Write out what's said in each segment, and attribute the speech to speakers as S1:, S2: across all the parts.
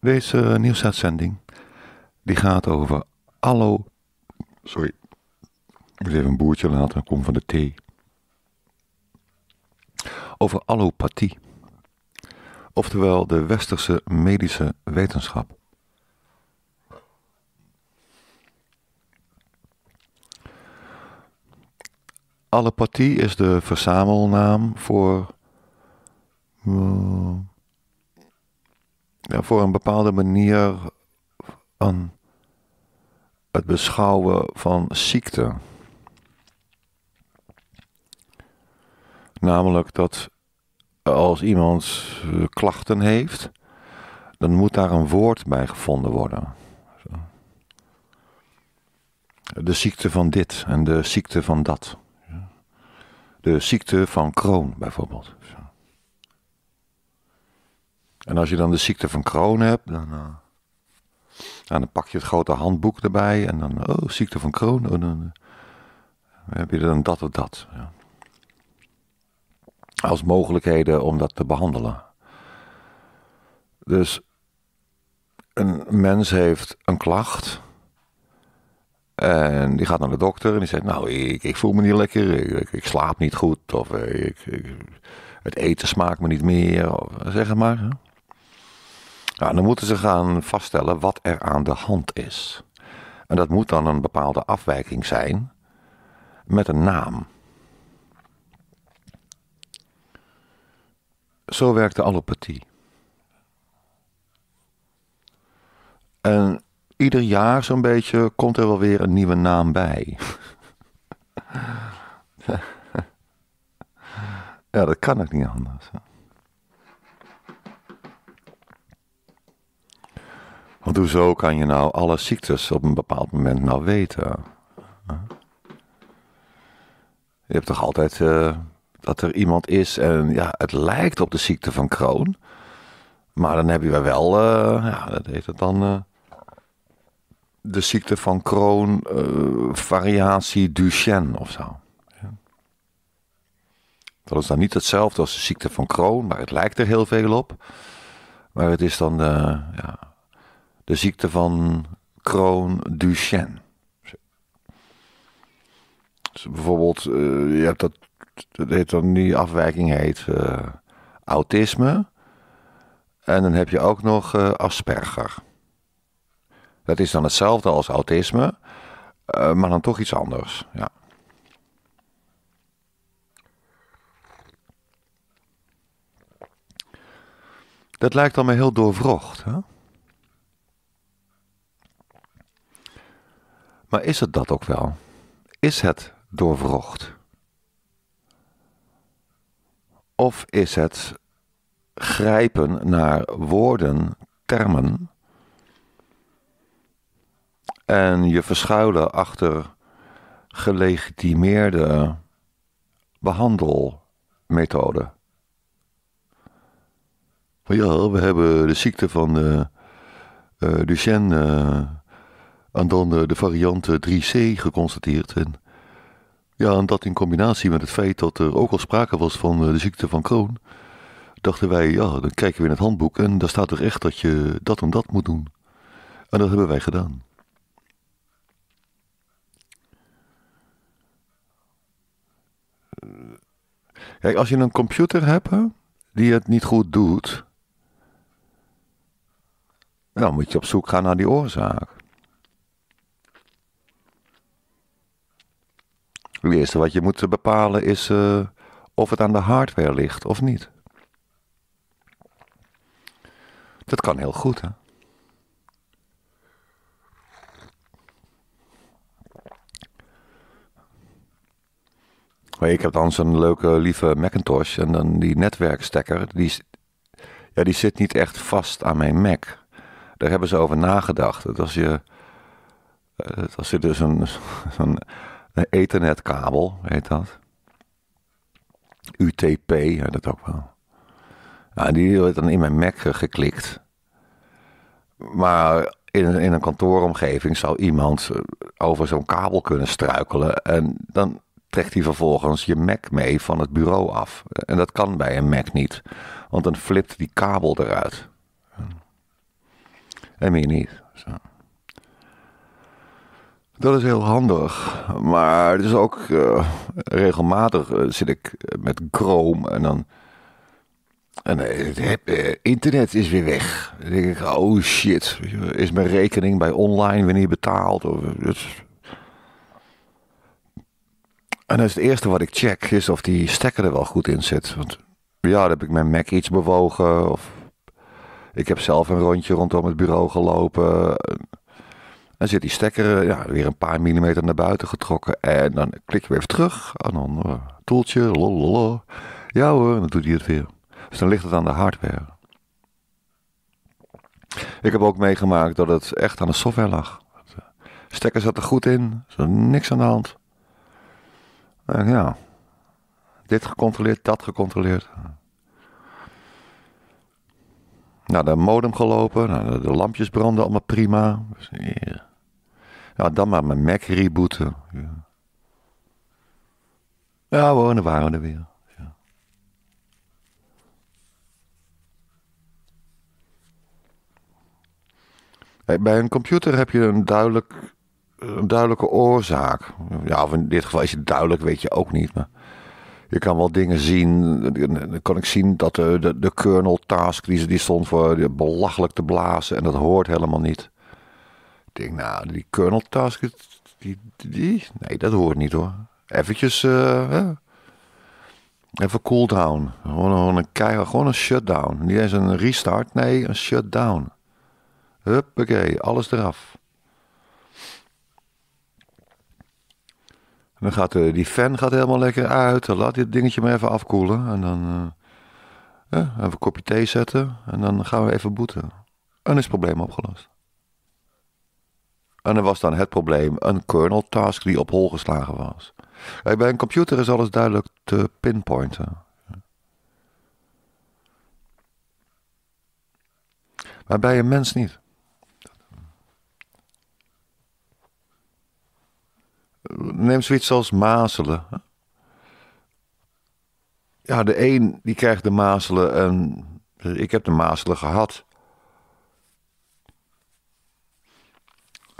S1: Deze nieuwsuitzending die gaat over allo... Sorry, ik moet even een boertje laten, kom van de thee. Over allopathie. Oftewel de westerse medische wetenschap. Allopathie is de verzamelnaam voor, uh, voor een bepaalde manier van het beschouwen van ziekte. Namelijk dat als iemand klachten heeft, dan moet daar een woord bij gevonden worden. De ziekte van dit en de ziekte van dat. De ziekte van Crohn bijvoorbeeld. En als je dan de ziekte van Crohn hebt, dan, uh, dan pak je het grote handboek erbij en dan, oh, ziekte van Crohn, oh, dan, heb je dan dat of dat. Ja. Als mogelijkheden om dat te behandelen. Dus een mens heeft een klacht en die gaat naar de dokter en die zegt, nou, ik, ik voel me niet lekker, ik, slaap niet goed, of ik, het eten smaakt me niet meer, zeg maar. Nou, dan moeten ze gaan vaststellen wat er aan de hand is. En dat moet dan een bepaalde afwijking zijn met een naam. Zo werkt de allopathie. En ieder jaar zo'n beetje komt er wel weer een nieuwe naam bij. ja, dat kan ook niet anders. Want hoezo kan je nou alle ziektes op een bepaald moment nou weten? Je hebt toch altijd uh, dat er iemand is en ja, het lijkt op de ziekte van Crohn. Maar dan heb je wel, uh, ja, dat heet het dan, uh, de ziekte van Crohn, variatie Duchenne of zo. Dat is dan niet hetzelfde als de ziekte van Crohn, maar het lijkt er heel veel op. Maar het is dan ja, de ziekte van Crohn Duchenne. Dus bijvoorbeeld, uh, je hebt dat, dat heet dan, die afwijking heet uh, autisme. En dan heb je ook nog uh, Asperger. Dat is dan hetzelfde als autisme, maar dan toch iets anders. Ja. Dat lijkt dan me heel doorvrocht. Hè? Maar is het dat ook wel? Is het doorvrocht? Of is het grijpen naar woorden, termen en je verschuilen achter gelegitimeerde behandelmethoden? Ja, we hebben de ziekte van uh, uh, Duchenne uh, en dan de variant 3C geconstateerd. En ja, en dat in combinatie met het feit dat er ook al sprake was van de ziekte van Crohn, dachten wij, ja, dan kijken we in het handboek en daar staat er echt dat je dat en dat moet doen. En dat hebben wij gedaan. Kijk, als je een computer hebt die het niet goed doet, dan moet je op zoek gaan naar die oorzaak. Het eerste wat je moet bepalen is uh, of het aan de hardware ligt of niet. Dat kan heel goed, hè? Ik heb dan zo'n leuke, lieve Macintosh en dan die netwerkstekker, die, ja, die zit niet echt vast aan mijn Mac. Daar hebben ze over nagedacht. Dat als je, als je dus een, zo'n een ethernetkabel, heet dat. UTP, heet dat ook wel. Die wordt dan in mijn Mac geklikt. Maar in, in een kantooromgeving zou iemand eh, over zo'n kabel kunnen struikelen. En dan trekt hij vervolgens je Mac mee van het bureau af. En dat kan bij een Mac niet. Want dan flipt die kabel eruit. En meer niet. Dat is heel handig. Maar het is ook uh, regelmatig uh, zit ik met Chrome en dan. En het uh, internet is weer weg. Dan denk ik, oh shit. Is mijn rekening bij online weer niet betaald? Of, dus... En dat is het eerste wat ik check, is of die stekker er wel goed in zit. Want ja, dan heb ik mijn Mac iets bewogen. Of ik heb zelf een rondje rondom het bureau gelopen. Dan zit die stekker ja, weer een paar millimeter naar buiten getrokken. En dan klik je weer even terug. En dan uh, toeltje. Ja hoor, dan doet hij het weer. Dus dan ligt het aan de hardware. Ik heb ook meegemaakt dat het echt aan de software lag. De stekker zat er goed in, er niks aan de hand. En ja, dit gecontroleerd, dat gecontroleerd. Nou, de modem gelopen, nou, de lampjes branden allemaal prima. Dus. Ja, dan maar mijn Mac rebooten. Ja, ja dan waren we er weer. Ja. Bij een computer heb je een, duidelijk, een duidelijke oorzaak. Ja, of in dit geval is het duidelijk, weet je ook niet. Maar je kan wel dingen zien. Dan kan ik zien dat de, de, de kernel task die, die stond voor belachelijk te blazen. En dat hoort helemaal niet. Ik denk, nou, die kernel task, die, die, nee, dat hoort niet hoor. Eventjes, uh, even cooldown. Gewoon, gewoon een keihard, gewoon een shutdown. Niet eens een restart, nee, een shutdown. Huppakee, alles eraf. En dan gaat de, die fan gaat helemaal lekker uit. Dan laat dit dingetje maar even afkoelen. En dan uh, even een kopje thee zetten. En dan gaan we even boeten. En is het probleem opgelost. En dan was dan het probleem een kernel task die op hol geslagen was. Bij een computer is alles duidelijk te pinpointen. Maar bij een mens niet. Neem zoiets als mazelen. Ja, de een die krijgt de mazelen en ik heb de mazelen gehad.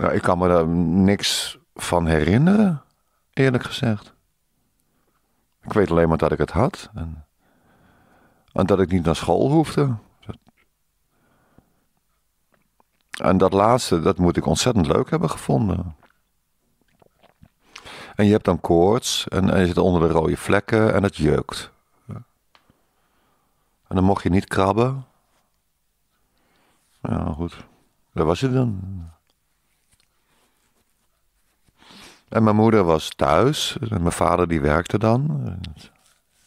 S1: Ja, ik kan me daar niks van herinneren, eerlijk gezegd. Ik weet alleen maar dat ik het had. En, en dat ik niet naar school hoefde. En dat laatste, dat moet ik ontzettend leuk hebben gevonden. En je hebt dan koorts en, je zit onder de rode vlekken en het jeukt. En dan mocht je niet krabben. Ja, goed. Dat was het dan. En mijn moeder was thuis. En mijn vader die werkte dan.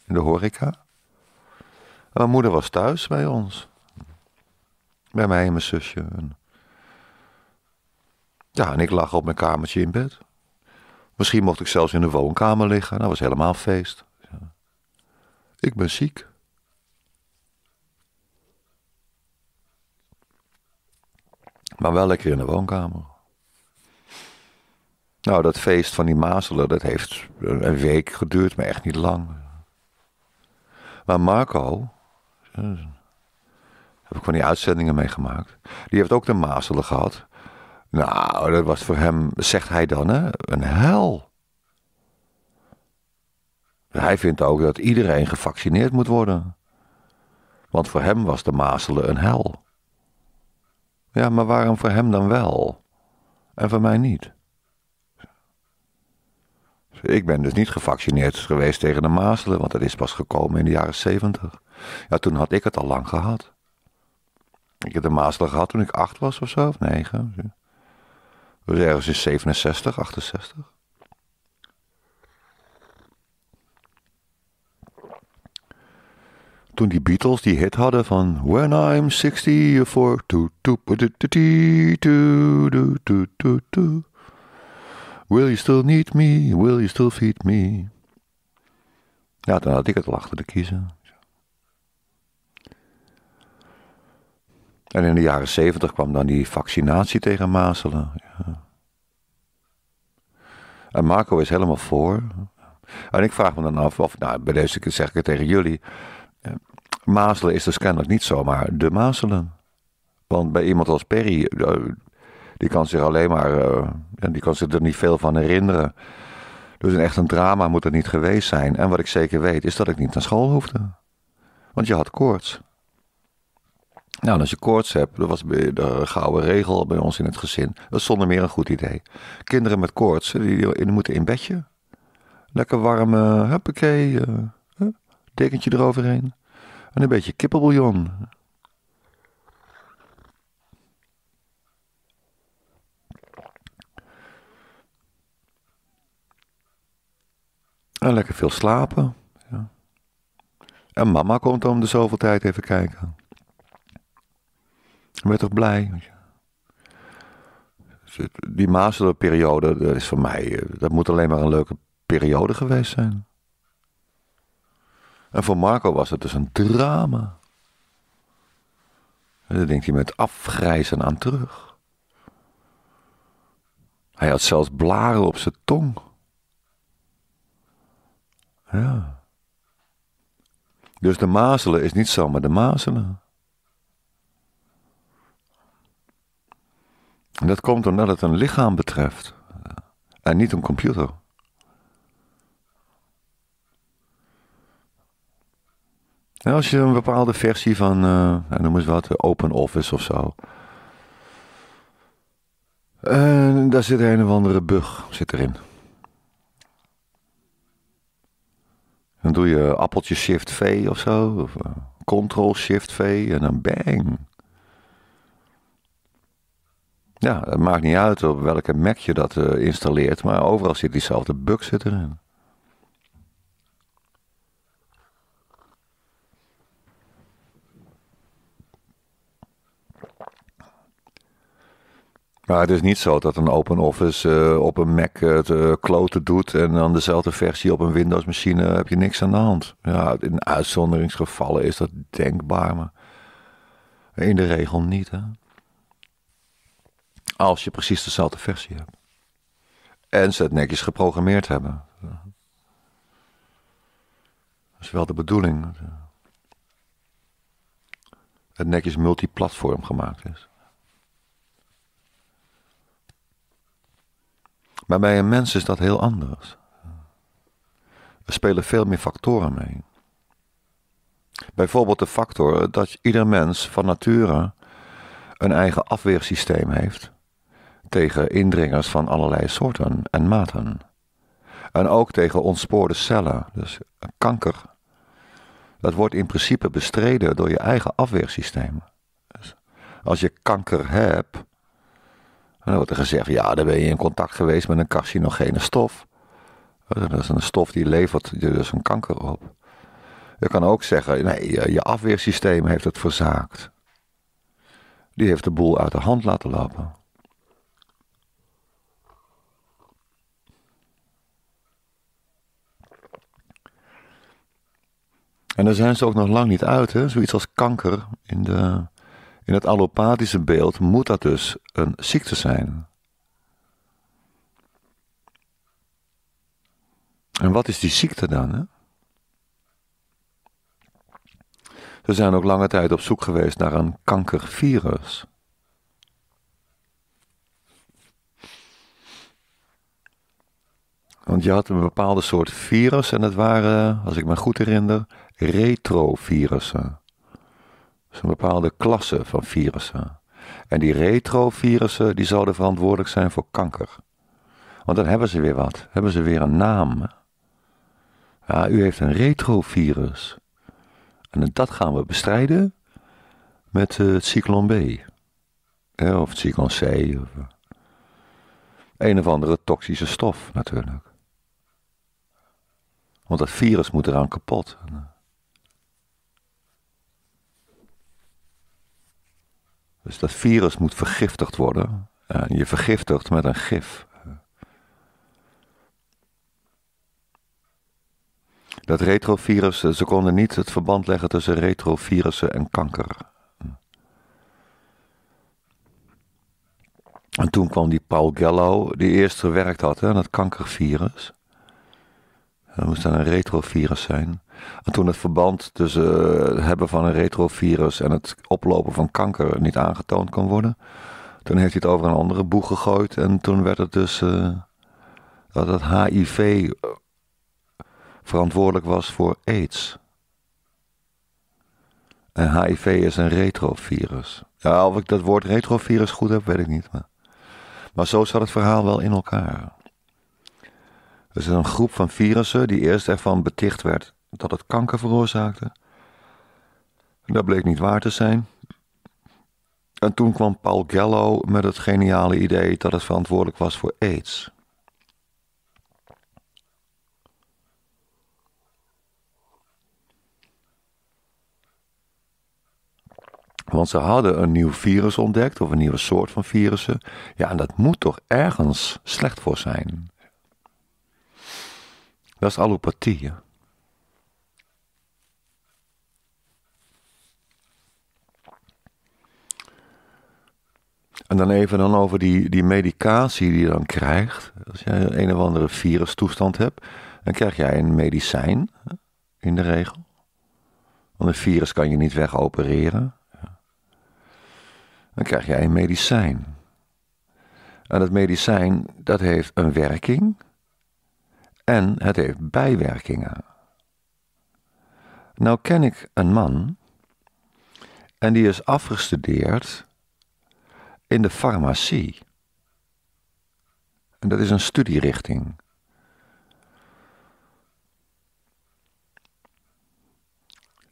S1: In de horeca. En mijn moeder was thuis bij ons. Bij mij en mijn zusje. ja, en ik lag op mijn kamertje in bed. Misschien mocht ik zelfs in de woonkamer liggen. Dat was helemaal feest. Ik ben ziek. Maar wel lekker in de woonkamer. Nou, dat feest van die mazelen, dat heeft een week geduurd, maar echt niet lang. Maar Marco, heb ik van die uitzendingen meegemaakt, die heeft ook de mazelen gehad. Nou, dat was voor hem, zegt hij dan, hè, een hel. Hij vindt ook dat iedereen gevaccineerd moet worden. Want voor hem was de mazelen een hel. Ja, maar waarom voor hem dan wel? En voor mij niet? Ik ben dus niet gevaccineerd geweest tegen de mazelen, want dat is pas gekomen in de jaren zeventig. Ja, toen had ik het al lang gehad. Ik heb de mazelen gehad toen ik acht was of zo, of negen. Dat was ergens in 67, 68. Toen die Beatles die hit hadden van When I'm 60 Will you still need me? Will you still feed me? Ja, dan had ik het al achter de kiezen. En in de jaren zeventig kwam dan die vaccinatie tegen mazelen. Ja. En Marco is helemaal voor. En ik vraag me dan af, of nou, bij deze zeg ik het tegen jullie. Mazelen is dus kennelijk niet zomaar de mazelen. Want bij iemand als Perry, eh, die kan zich alleen maar, uh, die kan zich er niet veel van herinneren. Dus een echt een drama moet er niet geweest zijn. En wat ik zeker weet, is dat ik niet naar school hoefde. Want je had koorts. Nou, als je koorts hebt, dat was de gouden regel bij ons in het gezin. Dat is zonder meer een goed idee. Kinderen met koorts, die, moeten in bedje. Lekker warm, uh, huppakee, uh, dekentje eroverheen. En een beetje kippenbouillon. En lekker veel slapen. Ja. En mama komt om de zoveel tijd even kijken. Ik ben toch blij. Die mazelenperiode, dat is voor mij, eh, dat moet alleen maar een leuke periode geweest zijn. En voor Marco was het dus een drama. En daar denkt hij met afgrijzen aan terug. Hij had zelfs blaren op zijn tong. Ja. Dus de mazelen is niet zomaar de mazelen. En dat komt omdat het een lichaam betreft. En niet een computer. Als je een bepaalde versie van, uh, noem eens wat, Open Office of zo. En daar zit een of andere bug zit erin. Dan doe je appeltje Shift V of zo. Of uh, Ctrl Shift V en dan bang. Ja, het maakt niet uit op welke Mac je dat uh, installeert, maar overal zit diezelfde bug zit erin. Maar het is niet zo dat een Open Office uh, op een Mac het uh, kloten doet en dan dezelfde versie op een Windows machine heb je niks aan de hand. Ja, in uitzonderingsgevallen is dat denkbaar, maar in de regel niet. Hè? Als je precies dezelfde versie hebt. En ze het netjes geprogrammeerd hebben. Dat is wel de bedoeling. Het netjes multiplatform gemaakt is. Maar bij een mens is dat heel anders. Er spelen veel meer factoren mee. Bijvoorbeeld de factor dat ieder mens van nature een eigen afweersysteem heeft tegen indringers van allerlei soorten en maten. En ook tegen ontspoorde cellen, dus kanker. Dat wordt in principe bestreden door je eigen afweersysteem. Dus als je kanker hebt, dan wordt er gezegd, ja, dan ben je in contact geweest met een carcinogene stof. Dat is een stof die levert je dus een kanker op. Je kan ook zeggen, nee, je afweersysteem heeft het verzaakt. Die heeft de boel uit de hand laten lopen. En daar zijn ze ook nog lang niet uit, hè? zoiets als kanker. In, de, in het allopathische beeld moet dat dus een ziekte zijn. En wat is die ziekte dan? Hè? Ze zijn ook lange tijd op zoek geweest naar een kankervirus. Want je had een bepaalde soort virus en het waren, als ik me goed herinner, retrovirussen. Dus een bepaalde klasse van virussen. En die retrovirussen die zouden verantwoordelijk zijn voor kanker. Want dan hebben ze weer wat. Hebben ze weer een naam. Ja, u heeft een retrovirus. En dat gaan we bestrijden met het cyclon B. of het cyclon C. Of, uh, een of andere toxische stof natuurlijk. Want dat virus moet eraan kapot. Dus dat virus moet vergiftigd worden. En je vergiftigt met een gif. Dat retrovirus, ze konden niet het verband leggen tussen retrovirussen en kanker. En toen kwam die Paul Gallo, die eerst gewerkt had aan het kankervirus. Dat moest dan een retrovirus zijn. En toen het verband tussen het hebben van een retrovirus en het oplopen van kanker niet aangetoond kon worden, toen heeft hij het over een andere boeg gegooid en toen werd het dus uh, dat het HIV verantwoordelijk was voor AIDS. En HIV is een retrovirus. Ja, of ik dat woord retrovirus goed heb, weet ik niet. Maar, maar zo zat het verhaal wel in elkaar. Dus een groep van virussen die eerst ervan beticht werd dat het kanker veroorzaakte. Dat bleek niet waar te zijn. En toen kwam Paul Gallo met het geniale idee dat het verantwoordelijk was voor AIDS. Want ze hadden een nieuw virus ontdekt, of een nieuwe soort van virussen. Ja, en dat moet toch ergens slecht voor zijn. Dat is allopathie. En dan even dan over die, die medicatie die je dan krijgt. Als jij een of andere virustoestand hebt, dan krijg jij een medicijn, in de regel. Want een virus kan je niet wegopereren. Dan krijg jij een medicijn. En dat medicijn, dat heeft een werking en het heeft bijwerkingen. Nou ken ik een man en die is afgestudeerd in de farmacie. En dat is een studierichting.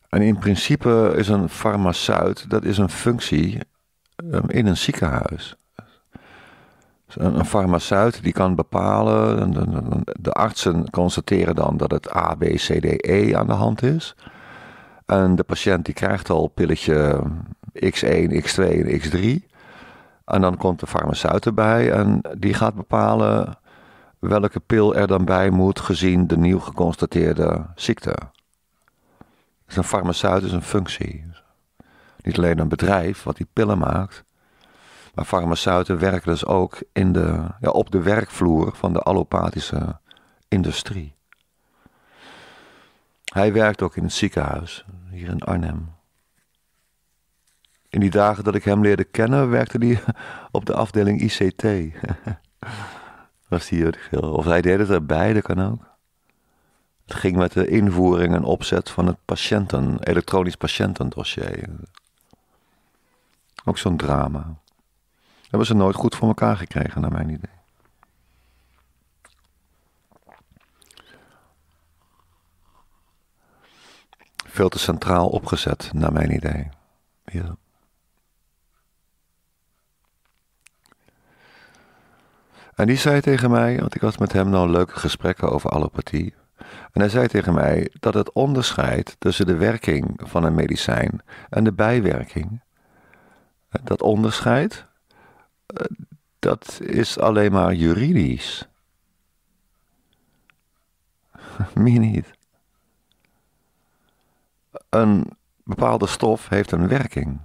S1: En in principe is een farmaceut, dat is een functie ehm, in een ziekenhuis. Een, farmaceut die kan bepalen, de, artsen constateren dan dat het A, B, C, D, E aan de hand is. En de patiënt die krijgt al pilletje X1, X2 en X3. En dan komt de farmaceut erbij en die gaat bepalen welke pil er dan bij moet gezien de nieuw geconstateerde ziekte. Dus een farmaceut is een functie. Niet alleen een bedrijf wat die pillen maakt, maar farmaceuten werken dus ook in de, ja, op de werkvloer van de allopathische industrie. Hij werkt ook in het ziekenhuis, hier in Arnhem. In die dagen dat ik hem leerde kennen, werkte hij op de afdeling ICT. Was hij Of hij deed het erbij, dat kan ook. Het ging met de invoering en opzet van het patiënten, elektronisch patiëntendossier. Ook zo'n drama. Hebben ze nooit goed voor elkaar gekregen, naar mijn idee. Veel te centraal opgezet, naar mijn idee. Ja. En die zei tegen mij, want ik had met hem nou leuke gesprekken over allopathie. En hij zei tegen mij dat het onderscheid tussen de werking van een medicijn en de bijwerking, dat onderscheid, dat is alleen maar juridisch. Meer niet. Een bepaalde stof heeft een werking.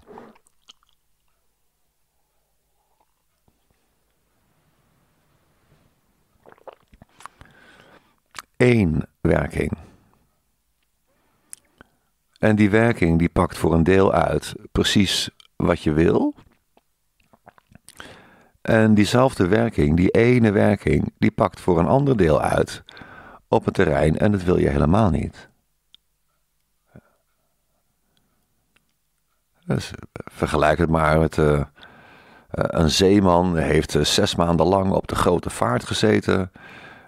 S1: Eén werking. En die werking die pakt voor een deel uit precies wat je wil. En diezelfde werking, die ene werking, die pakt voor een ander deel uit op het terrein en dat wil je helemaal niet. Dus vergelijk het maar met uh, een zeeman, heeft zes maanden lang op de grote vaart gezeten.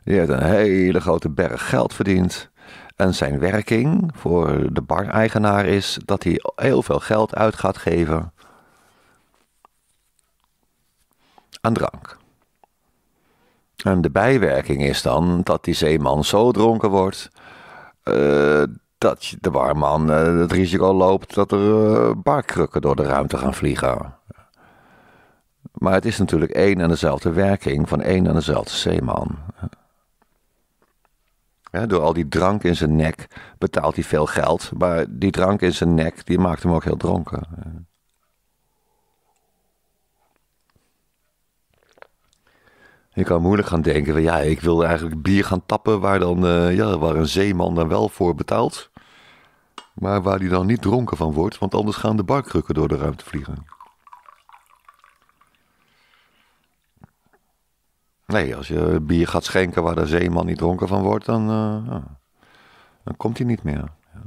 S1: Die heeft een hele grote berg geld verdiend. En zijn werking voor de bar-eigenaar is dat hij heel veel geld uit gaat geven aan drank. En de bijwerking is dan dat die zeeman zo dronken wordt uh, dat de barman uh, het risico loopt dat er uh, barkrukken door de ruimte gaan vliegen. Maar het is natuurlijk één en dezelfde werking van één en dezelfde zeeman. Ja, door al die drank in zijn nek betaalt hij veel geld, maar die drank in zijn nek die maakt hem ook heel dronken. Je kan moeilijk gaan denken, ja, ik wil eigenlijk bier gaan tappen waar, dan, uh, ja, waar een zeeman dan wel voor betaalt. Maar waar die dan niet dronken van wordt, want anders gaan de barkrukken door de ruimte vliegen. Nee, als je bier gaat schenken waar de zeeman niet dronken van wordt, dan, uh, dan komt hij niet meer. Ja.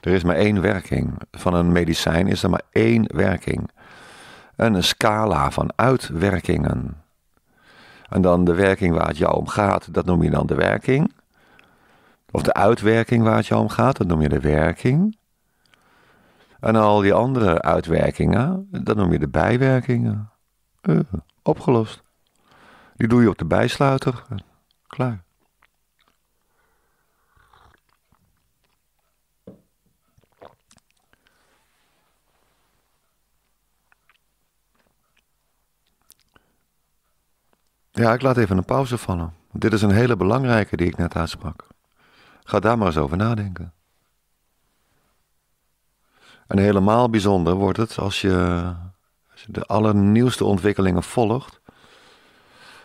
S1: Er is maar één werking. Van een medicijn is er maar één werking. Een scala van uitwerkingen. En dan de werking waar het jou om gaat, dat noem je dan de werking. Of de uitwerking waar het jou om gaat, dat noem je de werking. En al die andere uitwerkingen, dat noem je de bijwerkingen. Uh, opgelost. Die doe je op de bijsluiter. Klaar. Ja, ik laat even een pauze vallen. Dit is een hele belangrijke die ik net uitsprak. Ga daar maar eens over nadenken. En helemaal bijzonder wordt het als je, als je de allernieuwste ontwikkelingen volgt.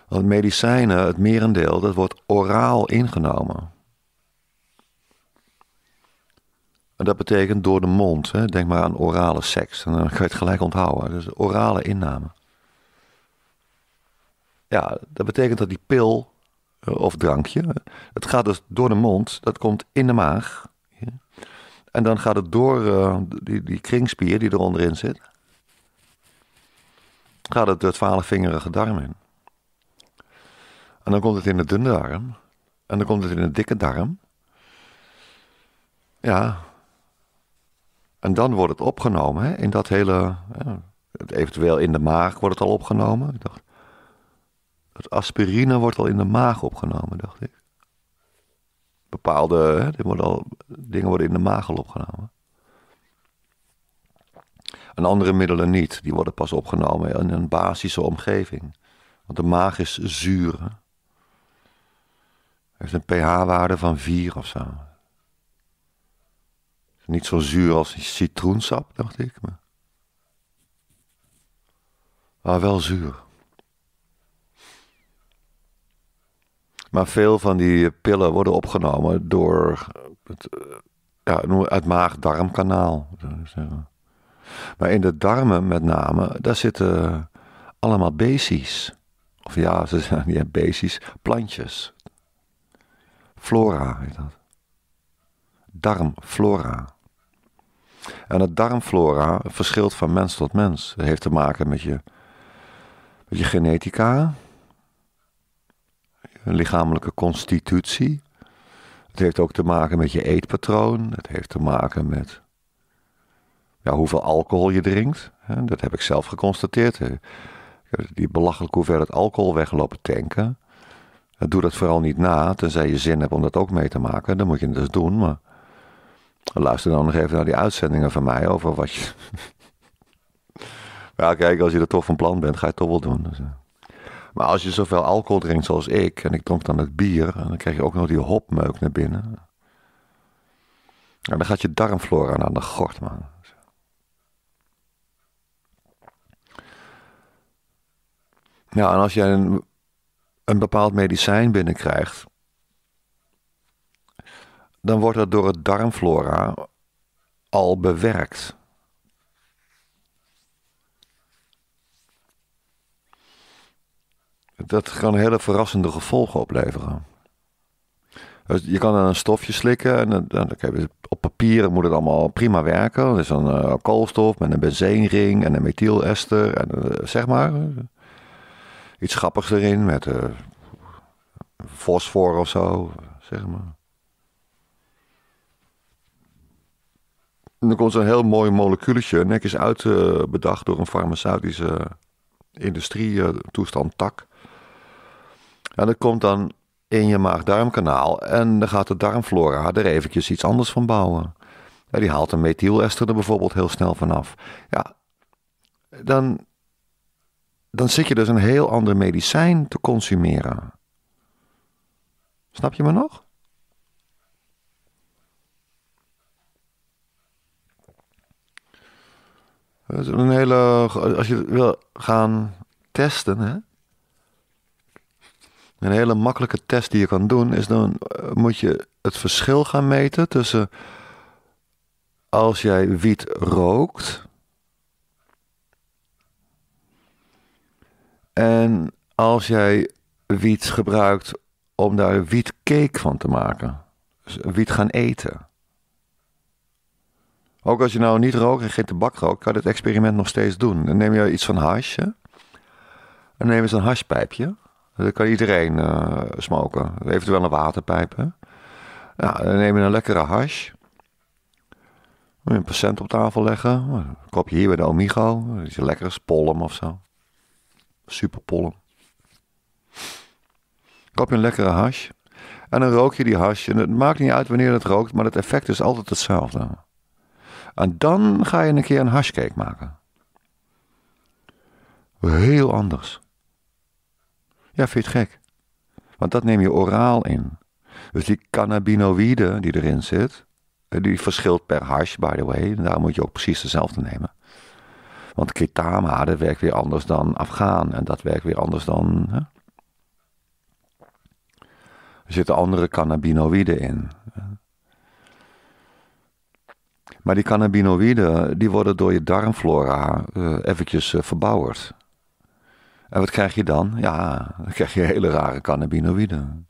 S1: Want medicijnen, het merendeel, dat wordt oraal ingenomen. En dat betekent door de mond. Hè? Denk maar aan orale seks. En dan kan je het gelijk onthouden. Dus orale inname. Ja, dat betekent dat die pil eh, of drankje, het gaat dus door de mond, dat komt in de maag. En dan gaat het door uh, die, die kringspier die er onderin zit, gaat het het twaalfvingerige darm in. En dan komt het in de dunne darm. En dan komt het in de dikke darm. Ja. En dan wordt het opgenomen hè, in dat hele. Eventueel in de maag wordt het al opgenomen. Ik dacht, het aspirine wordt al in de maag opgenomen, dacht ik. Bepaalde hè, worden al, dingen worden in de maag al opgenomen. En andere middelen niet. Die worden pas opgenomen in een basische omgeving. Want de maag is zuur. Hè? heeft een pH-waarde van 4 of zo. Niet zo zuur als citroensap, dacht ik. Maar, wel zuur. Maar veel van die pillen worden opgenomen door het, eh, ja, het maag-darmkanaal. Maar in de darmen met name, daar zitten allemaal beestjes. Of ja, ze zijn niet beestjes, plantjes. Flora heet dat. Darmflora. En het darmflora verschilt van mens tot mens. Het heeft te maken met je, met je genetica, een lichamelijke constitutie. Het heeft ook te maken met je eetpatroon. Het heeft te maken met ja, hoeveel alcohol je drinkt. Dat heb ik zelf geconstateerd. Die belachelijke hoeveelheid alcohol weglopen tanken. Doe dat vooral niet na, tenzij je zin hebt om dat ook mee te maken. Dan moet je het dus doen. Maar luister dan nog even naar die uitzendingen van mij over wat je. ja, kijk, als je er toch van plan bent, ga je toch wel doen. Dus, uh. Maar als je zoveel alcohol drinkt zoals ik, en ik dronk dan het bier, dan krijg je ook nog die hopmeuk naar binnen. En dan gaat je darmflora aan de gort, man. Ja, en als jij een, een bepaald medicijn binnenkrijgt, dan wordt dat door het darmflora al bewerkt. dat kan hele verrassende gevolgen opleveren. Dus je kan dan een stofje slikken en dan, op papier moet het allemaal prima werken. Er is een uh, koolstof met een benzeenring en een methylester en uh, zeg maar. Iets grappigs erin met uh, fosfor of zo, zeg maar. En dan komt zo'n heel mooi moleculetje, netjes uitbedacht door een farmaceutische industrie toestand tak. En dat komt dan in je maag-darmkanaal en dan gaat de darmflora er eventjes iets anders van bouwen. Ja, die haalt een methylester er bijvoorbeeld heel snel vanaf. Ja, dan, dan zit je dus een heel ander medicijn te consumeren. Snap je me nog? een hele, als je wil gaan testen, hè? Een hele makkelijke test die je kan doen is dan eh, moet je het verschil gaan meten tussen als jij wiet rookt en als jij wiet gebruikt om daar wietcake van te maken. Dus wiet gaan eten. Ook als je nou niet rookt en geen tabak rookt, kan je dit experiment nog steeds doen. Dan neem je iets van hash. En neem je een hashpijpje. Dat kan iedereen uh, smoken. Eventueel een waterpijp. Dan neem je een lekkere hash. Een patiënt op tafel leggen. Een kopje hier bij de Omigo. Iets lekkers, pollen of zo. Super pollen. Kop je een lekkere hash. En dan rook je die hash. En het maakt niet uit wanneer het rookt, maar het effect is altijd hetzelfde. En dan ga je een keer een hashcake maken. Heel anders. Ja, vind je het gek? Want dat neem je oraal in. Dus die cannabinoïde die erin zit, eh, die verschilt per hash, by the way. Daar moet je ook precies dezelfde nemen. Want dat werkt weer anders dan afgaan. En dat werkt weer anders dan... Hè? Er zitten andere cannabinoïden in. Maar die cannabinoïden, die worden door je darmflora uh, eventjes uh. En wat krijg je dan? Ja, dan krijg je hele rare cannabinoïden.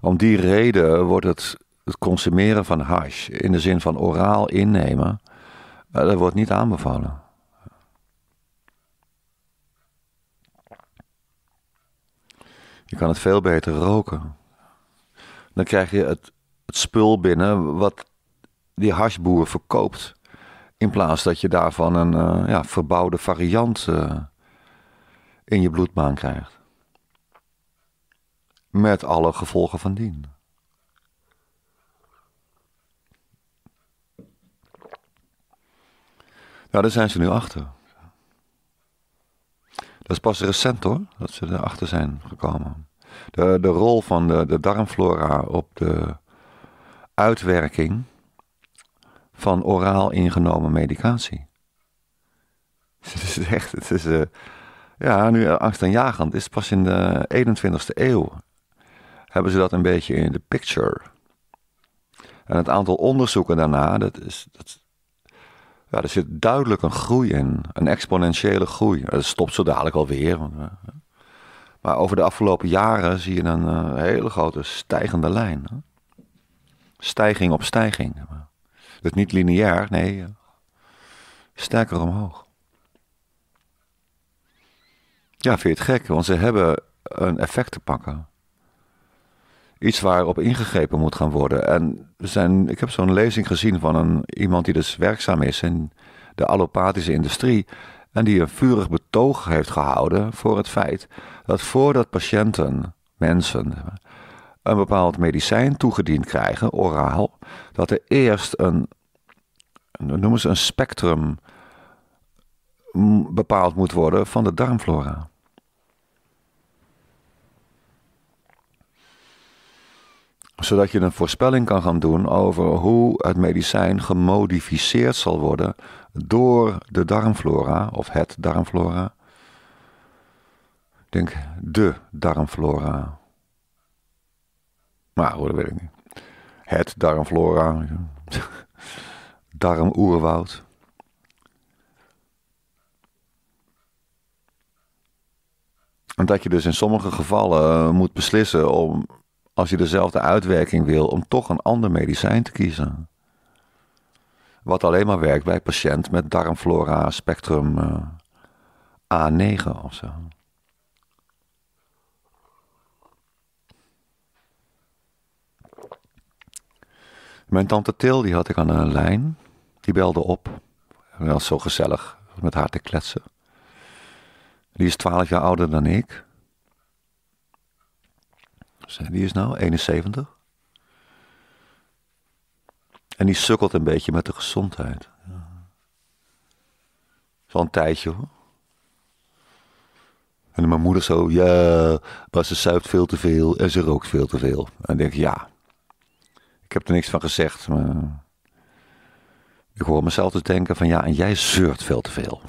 S1: Om die reden wordt het, het consumeren van hash, in de zin van oraal innemen, uh, dat wordt niet aanbevolen. Je kan het veel beter roken. Dan krijg je het, het spul binnen wat die hashboer verkoopt. In plaats dat je daarvan een uh, ja, verbouwde variant uh, in je bloedbaan krijgt. Met alle gevolgen van dien. Nou, daar zijn ze nu achter. Dat is pas recent hoor, dat ze erachter zijn gekomen. De, de rol van de, de darmflora op de uitwerking van oraal ingenomen medicatie. Het is echt, het is, uh, ja, nu angstaanjagend. is pas in de 21ste eeuw. Hebben ze dat een beetje in de picture. En het aantal onderzoeken daarna, dat is, dat, ja, er zit duidelijk een groei in. Een exponentiële groei. Dat stopt zo dadelijk alweer. Eh, maar over de afgelopen jaren zie je een uh, hele grote stijgende lijn. Stijging op stijging. Dus niet lineair, nee. Eh, sterker omhoog. Ja, vind je het gek? Want ze hebben een effect te pakken. Iets waarop ingegrepen moet gaan worden. En zijn, ik heb zo'n lezing gezien van een, iemand die dus werkzaam is in de allopathische industrie. En die een vurig betoog heeft gehouden voor het feit dat voordat patiënten, mensen, een bepaald medicijn toegediend krijgen, oraal, dat er eerst een, noemen ze een spectrum bepaald moet worden van de darmflora. Zodat je een voorspelling kan gaan doen over hoe het medicijn gemodificeerd zal worden door de darmflora of het darmflora. Ik denk de darmflora. Maar dat weet ik niet. Het darmflora. Darmoerwoud. En dat je dus in sommige gevallen moet beslissen om, als je dezelfde uitwerking wil, om toch een ander medicijn te kiezen. Wat alleen maar werkt bij patiënt met darmflora spectrum uh, A9 of zo. Mijn tante Til, die had ik aan een lijn. Die belde op. Dat was zo gezellig met haar te kletsen. Die is 12 jaar ouder dan ik. Die is nou 71. En die sukkelt een beetje met de gezondheid. Ja. Een tijdje hoor. En mijn moeder zo, ja, maar ze zuipt veel te veel en ze rookt veel te veel. En ik denk, ja, ik heb er niks van gezegd, maar Ik hoor mezelf dus denken van ja, en jij zeurt veel te veel.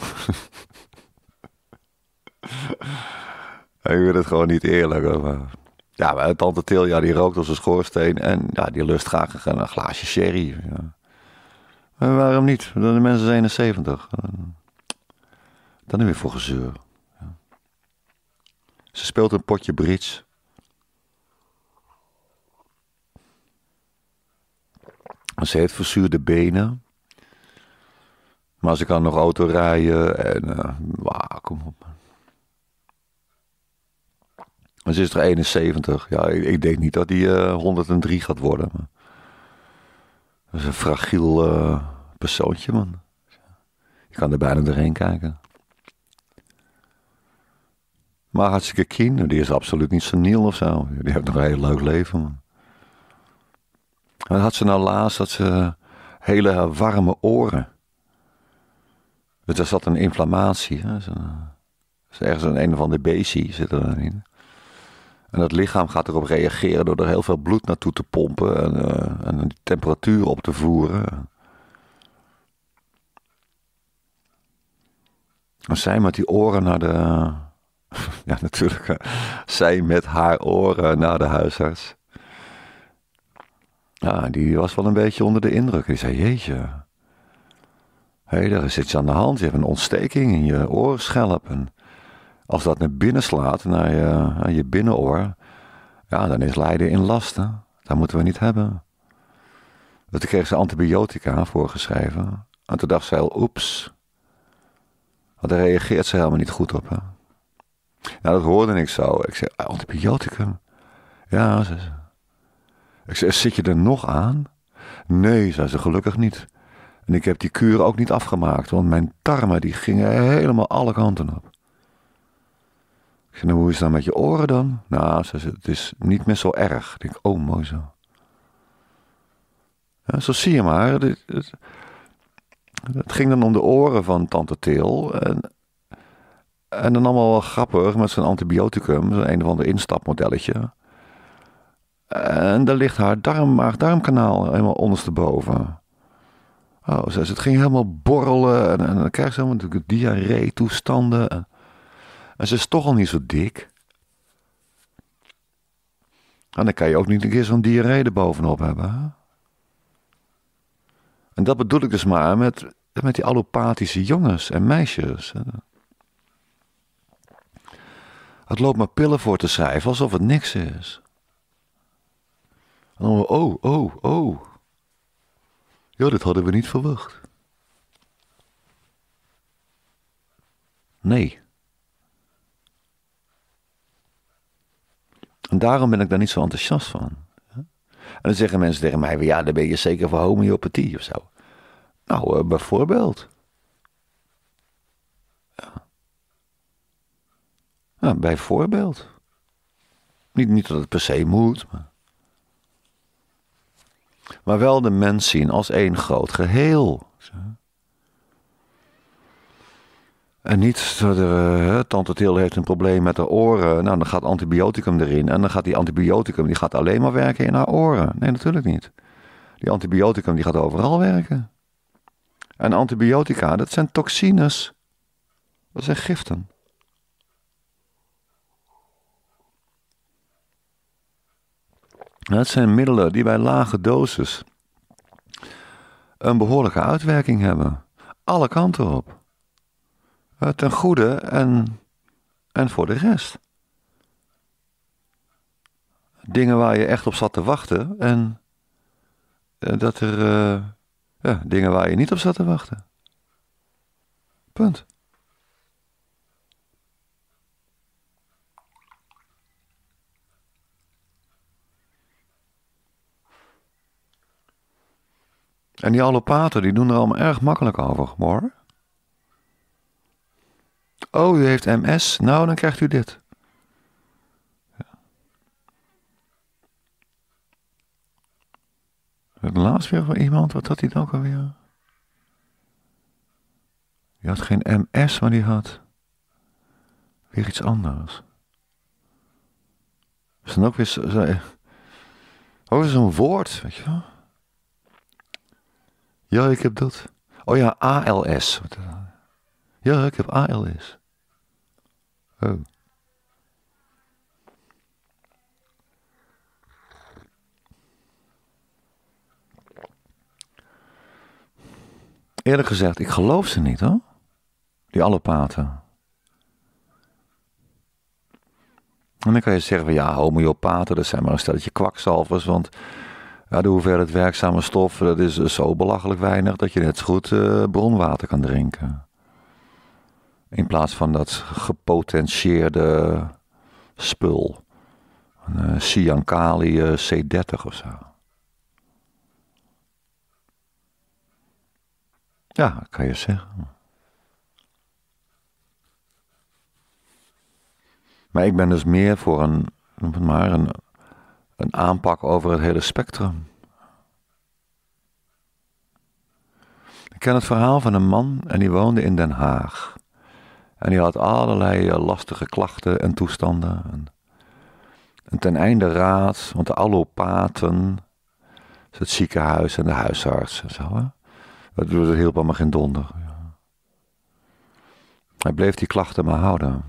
S1: ik vind het gewoon niet eerlijk. Maar... Ja, tante Tilja die rookt als een schoorsteen en ja, die lust graag een, glaasje sherry. Ja. Waarom niet? De mensen zijn 71. Dan weer voor gezeur. Ja. Ze speelt een potje bridge. Ze heeft verzuurde benen. Maar ze kan nog auto rijden en uh, kom op. Ze is er 71. Ja, ik, denk niet dat die uh, eh, 103 gaat worden. Maar dat is een fragiel uh, persoontje, man. Je kan er bijna doorheen kijken. Maar hartstikke keen. Die is absoluut niet seniel of zo. Die heeft nog een heel leuk leven, man. Had ze nou laatst dat ze hele warme oren. Dus er zat een inflammatie. Hè? Is ergens een een of andere beestje zit erin. En het lichaam gaat erop reageren door er heel veel bloed naartoe te pompen en, uh, en de temperatuur op te voeren. En zij met die oren naar de. Ja, natuurlijk. Zij met haar oren naar de huisarts. Ja, die was wel een beetje onder de indruk. Die zei: Jeetje. Hé, hey, daar is iets aan de hand. Je hebt een ontsteking in je oorschelp. En als dat naar binnen slaat, naar je, je binnenoor, ja, dan is lijden in last. Dat moeten we niet hebben. Dus toen kreeg ze antibiotica voorgeschreven. En toen dacht ze al, oeps. Want daar reageert ze helemaal niet goed op. Hè? Nou, dat hoorde ik zo. Ik zei, antibioticum? Ja, ze. Ik zei, zit je er nog aan? Nee, zei ze, gelukkig niet. En ik heb die kuur ook niet afgemaakt, want mijn tarmen die gingen helemaal alle kanten op. Ik zei, nou, hoe is het dan met je oren dan? Nou, ze zei, het is niet meer zo erg. Ik denk, oh, mooi zo. Ja, zo zie je maar. Het, het, ging dan om de oren van tante Til. En, en dan allemaal wel grappig met zijn antibioticum. Een of ander instapmodelletje. En daar ligt haar darm, maag-darmkanaal helemaal ondersteboven. Oh, ze, het ging helemaal borrelen. En, dan krijg ze helemaal diarree-toestanden. En, ze is toch al niet zo dik. En dan kan je ook niet een keer zo'n diarree erbovenop hebben. En dat bedoel ik dus maar met, met die allopathische jongens en meisjes. Het loopt maar pillen voor te schrijven alsof het niks is. En dan, oh, oh, oh. Ja, dit hadden we niet verwacht. Nee. En daarom ben ik daar niet zo enthousiast van. En dan zeggen mensen tegen mij, ja, dan ben je zeker voor homeopathie of zo. Nou, uh, bijvoorbeeld. Ja. bijvoorbeeld. Niet, niet dat het per se moet, maar... Maar wel de mens zien als één groot geheel. En niet uh, tante Til heeft een probleem met haar oren. Nou, dan gaat antibioticum erin. En dan gaat die antibioticum die gaat alleen maar werken in haar oren. Nee, natuurlijk niet. Die antibioticum die gaat overal werken. En antibiotica, dat zijn toxines. Dat zijn giften. Dat zijn middelen die bij lage dosis een behoorlijke uitwerking hebben. Alle kanten op. Eh, ten goede en, en voor de rest. Dingen waar je echt op zat te wachten en eh, dat er uh, ja, dingen waar je niet op zat te wachten. Punt. En die allopaten die doen er allemaal erg makkelijk over, hoor. Oh, u heeft MS? Nou, dan krijgt u dit. Het laatst weer van iemand, wat had hij dan ook alweer? Die had geen MS, maar die had weer iets anders. Is dan ook weer zo, oh, zo'n woord, weet je wel? Ja, ik heb dat. Oh ja, ALS. Ja, ik heb ALS. Oh. Eerlijk gezegd, ik geloof ze niet hoor. Die allopaten. En dan kan je zeggen van ja, homeopaten, dat zijn maar een stelletje kwakzalvers, want ja, de hoeveelheid werkzame stof, dat is zo belachelijk weinig dat je net zo goed uh, bronwater kan drinken. In plaats van dat gepotentieerde spul. Een uh, Cyankali C30 of zo. Ja, kan je zeggen. Maar ik ben dus meer voor een, maar een, een aanpak over het hele spectrum. Ik ken het verhaal van een man en die woonde in Den Haag. En die had allerlei eh, lastige klachten en toestanden. En, en ten einde raad, want de allopaten, het ziekenhuis en de huisarts en zo, hè, dat hielp allemaal geen donder. Hij bleef die klachten maar houden.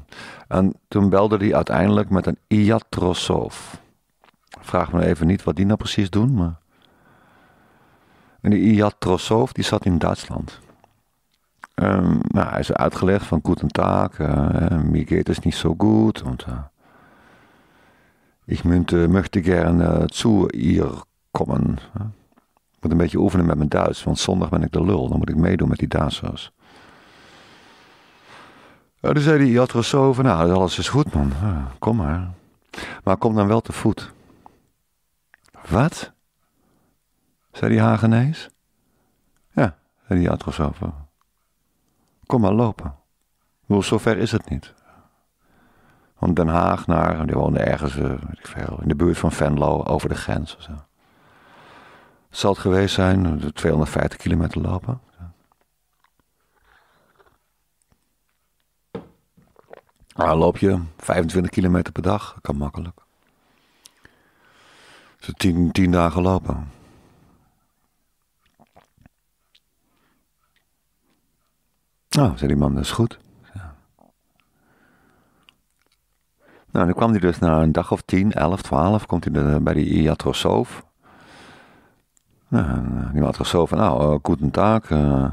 S1: En toen belde hij uiteindelijk met een iatrosoof. Vraag me even niet wat die nou precies doen, maar... En die die zat in Duitsland. Um, nou, hij is uitgelegd van guten Tag, uh, mir geht es nicht so gut und uh, ich möchte, möchte gerne zu ihr. Ik moet een beetje oefenen met mijn Duits, want zondag ben ik de lul. Dan moet ik meedoen met die Duitsers. Ja, toen zei die iatrosoof, nou, alles is goed man, kom maar. Maar kom dan wel te voet. Wat? zei die Hagenees. Ja, zei die iatrosoof. Kom maar lopen. Hoe zover is het niet. Van Den Haag naar, die woonde ergens, uh, weet ik veel, in de buurt van Venlo, over de grens of zo. Zal het geweest zijn, 250 kilometer lopen. Nou, loop je 25 kilometer per dag, dat kan makkelijk. Dus tien, tien dagen lopen. Nou, zei die man, dat is goed. Nou, dan kwam hij dus na een dag of tien, elf, twaalf, komt hij bij die iatrosoof. Nou, die iatrosoof van, nou, uh, guten Tag, uh.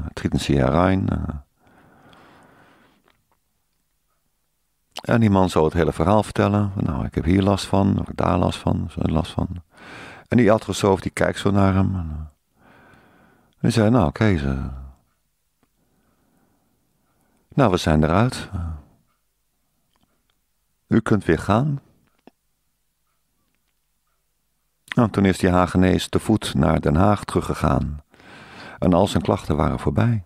S1: En die man zou het hele verhaal vertellen. Nou, ik heb hier last van, of daar last van, zo last van. En die iatrosoof die kijkt zo naar hem. En, die zei, nou, oké, nou, we zijn eruit. U kunt weer gaan. Nou, toen is die Hagenees te voet naar Den Haag teruggegaan. En al zijn klachten waren voorbij.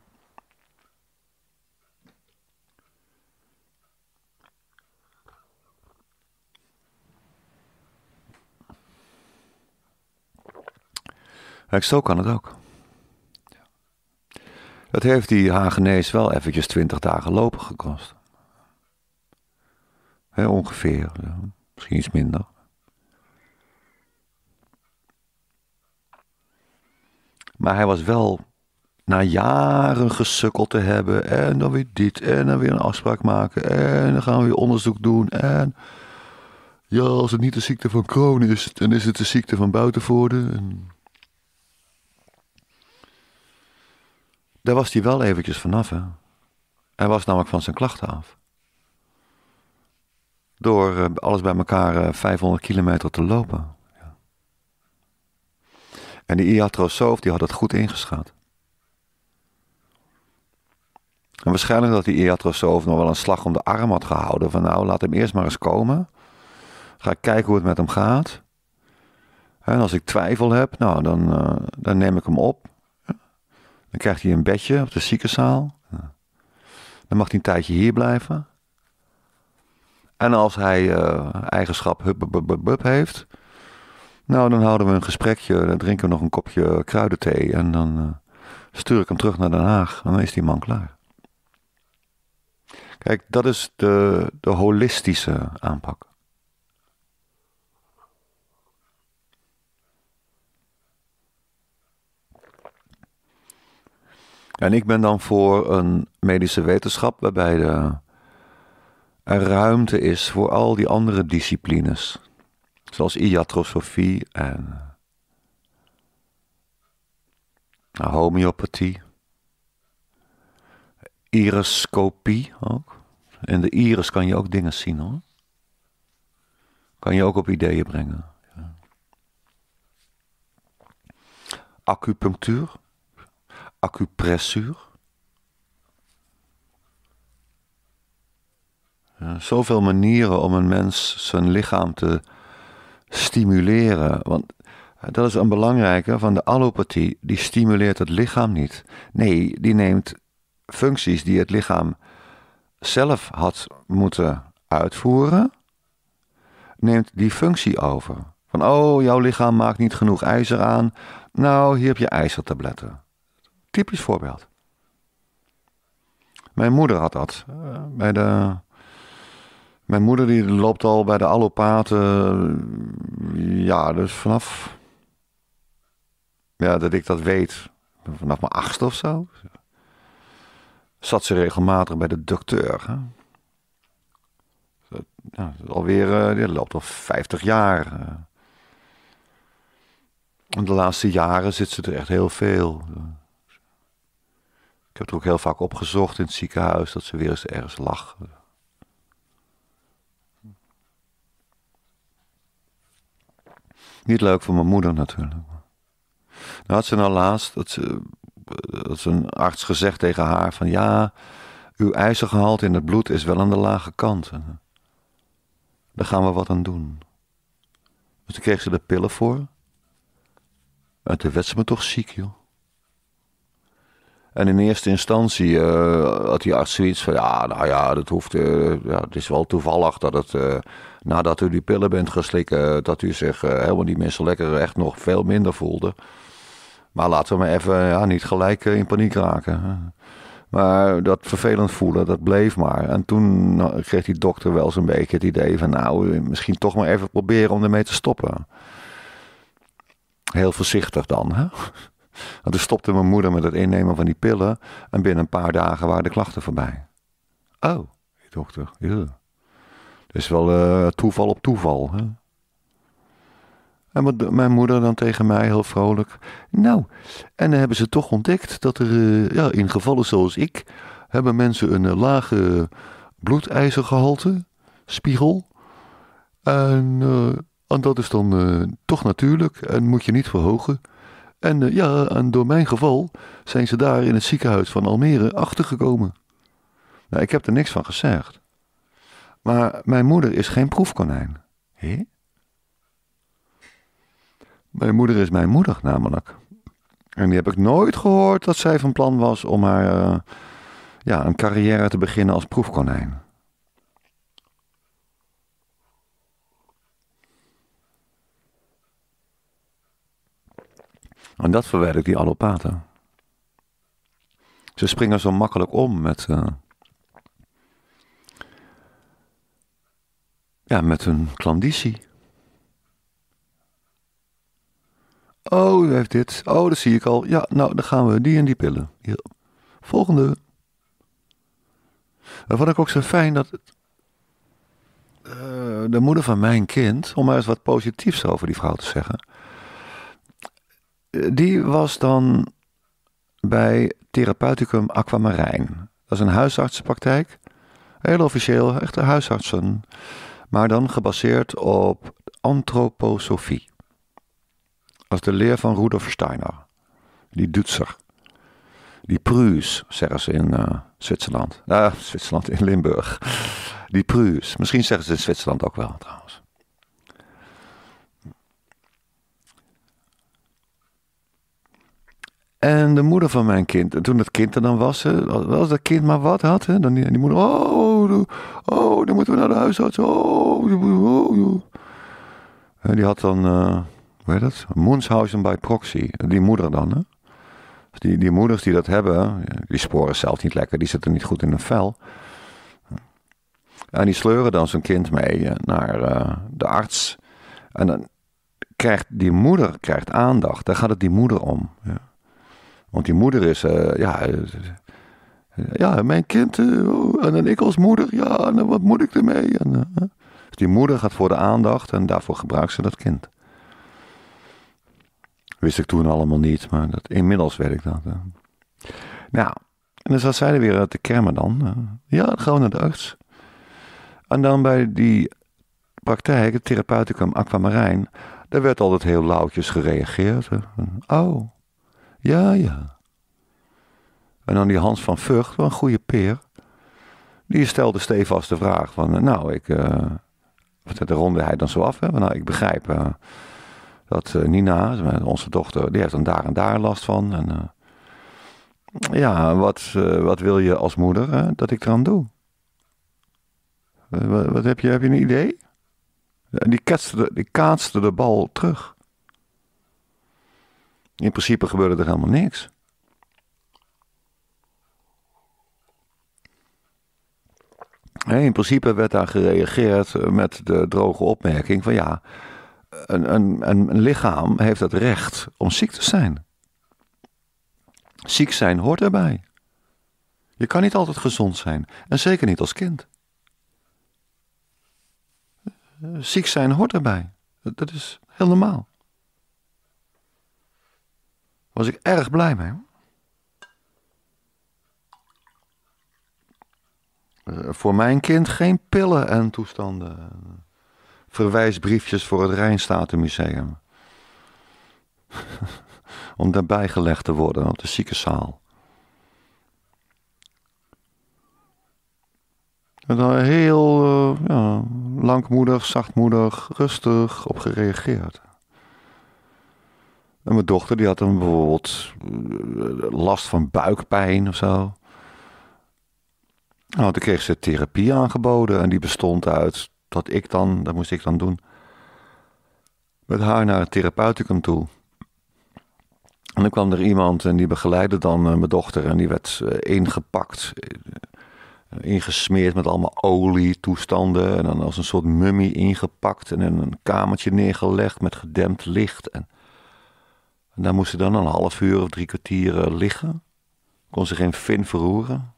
S1: Kijk, zo kan het ook. Dat heeft die Hagenees wel eventjes twintig dagen lopen gekost. ongeveer, misschien iets minder. Maar hij was wel na jaren gesukkeld te hebben en dan weer dit en dan weer een afspraak maken en dan gaan we weer onderzoek doen en ja, als het niet de ziekte van Crohn is, dan is het de ziekte van Buitenvoorde. En Daar was hij wel eventjes vanaf. Hè? Hij was namelijk van zijn klachten af. Door uh, alles bij elkaar uh, eh, 500 kilometer te lopen. Ja. En die iatrosoof die had het goed ingeschat. En waarschijnlijk dat die iatrosoof nog wel een slag om de arm had gehouden. Van nou, laat hem eerst maar eens komen. Ga ik kijken hoe het met hem gaat. En als ik twijfel heb, nou, dan, uh, dan neem ik hem op. Dan krijgt hij een bedje op de ziekenzaal. Dan mag hij een tijdje hier blijven. En als hij uh, eigenschap hub, heeft, nou dan houden we een gesprekje, dan drinken we nog een kopje kruidenthee en dan uh, stuur ik hem terug naar Den Haag dan is die man klaar. Kijk, dat is de, de holistische aanpak. En ik ben dan voor een medische wetenschap waarbij de, er ruimte is voor al die andere disciplines. Zoals iatrosofie en nou, homeopathie. Iriscopie ook. In de iris kan je ook dingen zien hoor. Kan je ook op ideeën brengen. Acupunctuur. Acupressuur. Zoveel manieren om een mens zijn lichaam te stimuleren. Want dat is een belangrijke van de allopathie. Die stimuleert het lichaam niet. Nee, die neemt functies die het lichaam zelf had moeten uitvoeren, neemt die functie over. Van, oh, jouw lichaam maakt niet genoeg ijzer aan. Nou, hier heb je ijzertabletten. Typisch voorbeeld. Mijn moeder had dat. Eh, bij de... Mijn moeder die loopt al bij de allopaten. Ja, dus vanaf. Ja, dat ik dat weet. Vanaf mijn achtste of zo zat ze regelmatig bij de dokter. Hè? Ja, alweer, uh, die loopt al 50 jaar. En de laatste jaren zit ze er echt heel veel. Heb er ook heel vaak opgezocht in het ziekenhuis dat ze weer eens ergens lag. Niet leuk voor mijn moeder natuurlijk. Nou had ze nou laatst, dat ze dat een arts gezegd tegen haar van ja, uw ijzergehalte in het bloed is wel aan de lage kant. Daar gaan we wat aan doen. Dus toen kreeg ze de pillen voor. En toen werd ze me toch ziek, joh. En in eerste instantie uh, had die arts zoiets van: ja, nou ja, dat hoeft. Uh, ja, het is wel toevallig dat het. Uh, nadat u die pillen bent geslikken, dat u zich helemaal niet meer zo lekker, echt nog veel minder voelde. Maar laten we maar even ja, niet gelijk eh, in paniek raken. Maar dat vervelend voelen, dat bleef maar. En toen nou, kreeg die dokter wel zo'n beetje het idee van... nou, misschien toch maar even proberen om ermee te stoppen. Heel voorzichtig dan, hè? Want toen stopte mijn moeder met het innemen van die pillen... en binnen een paar dagen waren de klachten voorbij. Oh, die dokter, ja. Is wel uh, toeval op toeval, hè? En mijn moeder dan tegen mij heel vrolijk. Nou, en dan hebben ze toch ontdekt dat er uh, ja, in gevallen zoals ik. hebben mensen een uh, lage bloedijzergehalte, spiegel. En, en dat is dan toch natuurlijk en moet je niet verhogen. En ja, en door mijn geval zijn ze daar in het ziekenhuis van Almere achtergekomen. Nou, ik heb er niks van gezegd. Maar mijn moeder is geen proefkonijn. Hé? Mijn moeder is mijn moeder namelijk. En die heb ik nooit gehoord dat zij van plan was om haar uh, ja, een carrière te beginnen als proefkonijn. En dat verwerkt die allopaten. Ze springen zo makkelijk om met, uh, ja, met hun klanditie. Oh, u heeft dit. Oh, dat zie ik al. Ja, nou, dan gaan we die en die pillen. Volgende. Dat vond ik ook zo fijn dat uh, de moeder van mijn kind, om maar eens wat positiefs over die vrouw te zeggen, eh, die was dan bij Therapeuticum Aquamarijn. Dat is een huisartsenpraktijk. Heel officieel, echte huisartsen. Maar dan gebaseerd op antroposofie als de leer van Rudolf Steiner. Die Duitser. Die Pruis, zeggen ze in uh, Zwitserland. Ja, Zwitserland, in Limburg. Die Pruis. Misschien zeggen ze in Zwitserland ook wel, trouwens. En de moeder van mijn kind, en toen het kind er dan was, als dat kind maar wat had, hè, dan die, moeder, oh, oh, dan moeten we naar de huisarts, oh, oh, die had dan, uh, hoe heet dat? Munchausen by proxy. Die moeder dan, hè? Die, die moeders die dat hebben, die sporen zelf niet lekker, die zitten niet goed in hun vel. En die sleuren dan zijn kind mee eh, naar uh, de arts. En dan krijgt die moeder krijgt aandacht. Daar gaat het die moeder om. Ja. Want die moeder is, uh, ja, ja, mijn kind uh, en ik als moeder, ja, en wat moet ik ermee? En, dus die moeder gaat voor de aandacht en daarvoor gebruikt ze dat kind. Wist ik toen allemaal niet, maar dat, inmiddels weet ik dat. Nou, en dan zat zij er weer te kermen dan. ja, gewoon naar de arts. En dan bij die praktijk, het therapeuticum Aquamarijn, daar werd altijd heel lauwtjes gereageerd. Oh, ja, ja. En dan die Hans van Vught, een goede peer. Die stelde stevast de vraag van, nou, ik... Uh, de ronde hij dan zo af. Hè? Nou, ik begrijp uh, dat Nina, onze dochter, die heeft dan daar en daar last van. En ja, wat, wat wil je als moeder dat ik eraan doe? Wat, wat, heb je, heb je een idee? En die, ketste, die kaatste de bal terug. In principe gebeurde er helemaal niks. In principe werd daar gereageerd met de droge opmerking van ja, een, een, een lichaam heeft het recht om ziek te zijn. Ziek zijn hoort erbij. Je kan niet altijd gezond zijn en zeker niet als kind. Ziek zijn hoort erbij. Dat is heel normaal. Was ik erg blij mee. Eh, voor mijn kind geen pillen en toestanden. Verwijsbriefjes voor het Rijnstatenmuseum. Om daarbij gelegd te worden op de ziekenzaal. En daar heel uh, ja, langmoedig, zachtmoedig, rustig op gereageerd. En mijn dochter die had dan bijvoorbeeld eh, last van buikpijn of zo. Nou, toen kreeg ze therapie aangeboden en die bestond uit dat ik dan, dat moest ik dan doen, met haar naar het therapeuticum toe. En dan kwam er iemand en die begeleidde dan uh, mijn dochter en die werd uh, ingepakt, ingesmeerd met allemaal olie toestanden en dan als een soort mummie ingepakt en in een kamertje neergelegd met gedempt licht. En, en daar moest ze dan een half uur of drie kwartier liggen. Kon ze geen vin verroeren.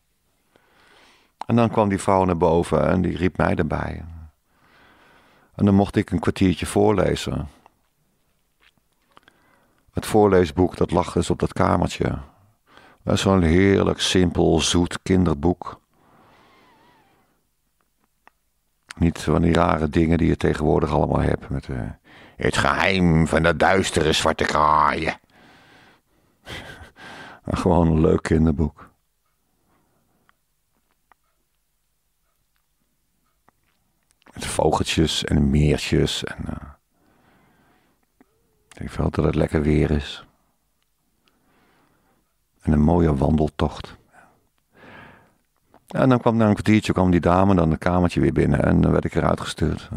S1: En dan kwam die vrouw naar boven en die riep mij erbij. En dan mocht ik een kwartiertje voorlezen. Het voorleesboek dat lag dus op dat kamertje. Is zo'n heerlijk, simpel, zoet kinderboek. Niet van die rare dingen die je tegenwoordig allemaal hebt. Met uh, het geheim van de duistere zwarte kraaien. Gewoon een leuk kinderboek. Met vogeltjes en meertjes. En, uh, ik denk dat het lekker weer is. En een mooie wandeltocht. En dan kwam na een kwartiertje kwam die dame dan het kamertje weer binnen en dan werd ik eruit gestuurd.